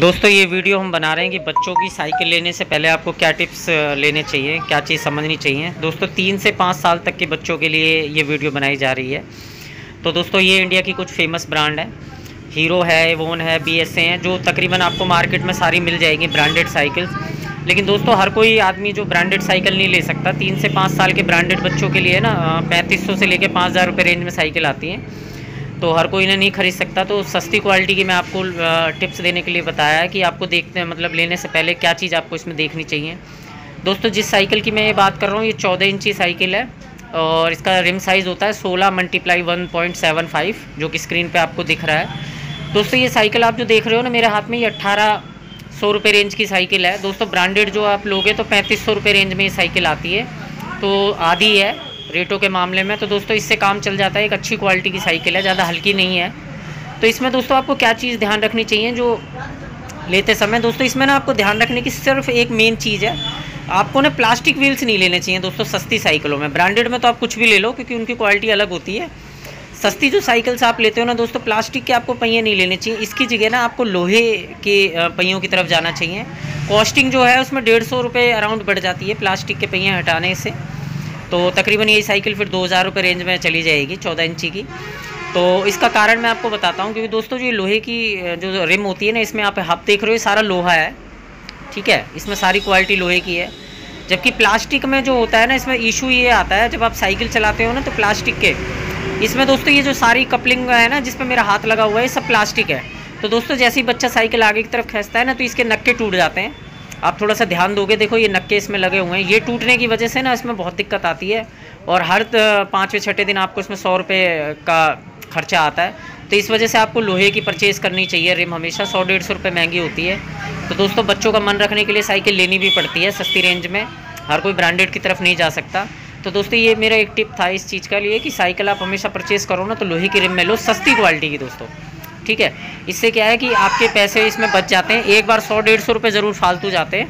दोस्तों, ये वीडियो हम बना रहे हैं कि बच्चों की साइकिल लेने से पहले आपको क्या टिप्स लेने चाहिए, क्या चीज़ समझनी चाहिए। दोस्तों, तीन से पाँच साल तक के बच्चों के लिए ये वीडियो बनाई जा रही है। तो दोस्तों, ये इंडिया की कुछ फ़ेमस ब्रांड है। हीरो है एवोन है, बी एस हैं, जो तकरीबन आपको मार्केट में सारी मिल जाएगी ब्रांडेड साइकिल्स। लेकिन दोस्तों, हर कोई आदमी जो ब्रांडेड साइकिल नहीं ले सकता। तीन से पाँच साल के ब्रांडेड बच्चों के लिए ना पैंतीस सौ से लेकर पाँच हज़ार रुपये रेंज में साइकिल आती हैं। तो हर कोई इन्हें नहीं ख़रीद सकता। तो सस्ती क्वालिटी की मैं आपको टिप्स देने के लिए बताया है कि आपको देखते हैं मतलब लेने से पहले क्या चीज़ आपको इसमें देखनी चाहिए। दोस्तों, जिस साइकिल की मैं ये बात कर रहा हूँ, ये चौदह इंची साइकिल है और इसका रिम साइज़ होता है सोलह multiply one point seven five, जो कि स्क्रीन पर आपको दिख रहा है। दोस्तों, ये साइकिल आप जो देख रहे हो ना, मेरे हाथ में ये अट्ठारह सौ रुपये रेंज की साइकिल है। दोस्तों, ब्रांडेड जो आप लोगे तो पैंतीस सौ रुपये रेंज में ये साइकिल आती है। तो आधी है। रेटों के मामले में तो दोस्तों इससे काम चल जाता है, एक अच्छी क्वालिटी की साइकिल है, ज़्यादा हल्की नहीं है। तो इसमें दोस्तों आपको क्या चीज़ ध्यान रखनी चाहिए, जो लेते समय, दोस्तों इसमें ना आपको ध्यान रखने की सिर्फ़ एक मेन चीज़ है, आपको ना प्लास्टिक व्हील्स नहीं लेने चाहिए, दोस्तों सस्ती साइकिलों में। ब्रांडेड में तो आप कुछ भी ले लो, क्योंकि उनकी क्वालिटी अलग होती है। सस्ती जो साइकिल्स आप लेते हो ना, दोस्तों प्लास्टिक के आपको पहिए नहीं लेने चाहिए, इसकी जगह ना आपको लोहे के पहियों की तरफ़ जाना चाहिए। कॉस्टिंग जो है, उसमें डेढ़ सौ रुपये अराउंड बढ़ जाती है प्लास्टिक के पहिए हटाने से। तो तकरीबन ये साइकिल फिर दो हज़ार रुपये रेंज में चली जाएगी, चौदह इंची की। तो इसका कारण मैं आपको बताता हूँ, क्योंकि दोस्तों जो लोहे की जो रिम होती है ना, इसमें आप हब देख रहे हो सारा लोहा है, ठीक है? इसमें सारी क्वालिटी लोहे की है। जबकि प्लास्टिक में जो होता है ना, इसमें इशू ये आता है, जब आप साइकिल चलाते हो ना तो प्लास्टिक के, इसमें दोस्तों ये जो सारी कपलिंग है ना जिसमें मेरा हाथ लगा हुआ है, ये सब प्लास्टिक है। तो दोस्तों जैसे ही बच्चा साइकिल आगे की तरफ़ खींचता है ना तो इसके नक्के टूट जाते हैं। आप थोड़ा सा ध्यान दोगे, देखो ये नक्के इसमें लगे हुए हैं। ये टूटने की वजह से ना इसमें बहुत दिक्कत आती है और हर पाँचवें, छठे दिन आपको इसमें सौ रुपये का खर्चा आता है। तो इस वजह से आपको लोहे की परचेज़ करनी चाहिए रिम हमेशा। सौ, डेढ़ सौ रुपये महँगी होती है। तो दोस्तों, बच्चों का मन रखने के लिए साइकिल लेनी भी पड़ती है सस्ती रेंज में। हर कोई ब्रांडेड की तरफ़ नहीं जा सकता। तो दोस्तों, ये मेरा एक टिप था इस चीज़ का लिए कि साइकिल आप हमेशा परचेज़ करो ना तो लोहे की रिम में लो, सस्ती क्वालिटी की दोस्तों। ठीक है? इससे क्या है कि आपके पैसे इसमें बच जाते हैं। एक बार सौ डेढ़ सौ रुपये ज़रूर फालतू जाते हैं,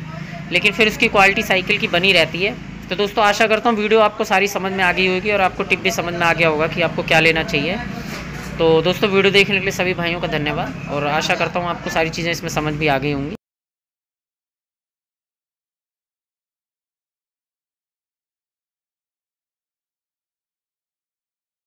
लेकिन फिर उसकी क्वालिटी साइकिल की बनी रहती है। तो दोस्तों, आशा करता हूँ वीडियो आपको सारी समझ में आ गई होगी और आपको टिप भी समझ में आ गया होगा कि आपको क्या लेना चाहिए। तो दोस्तों, वीडियो देखने के लिए सभी भाइयों का धन्यवाद और आशा करता हूँ आपको सारी चीज़ें इसमें समझ भी आ गई होंगी।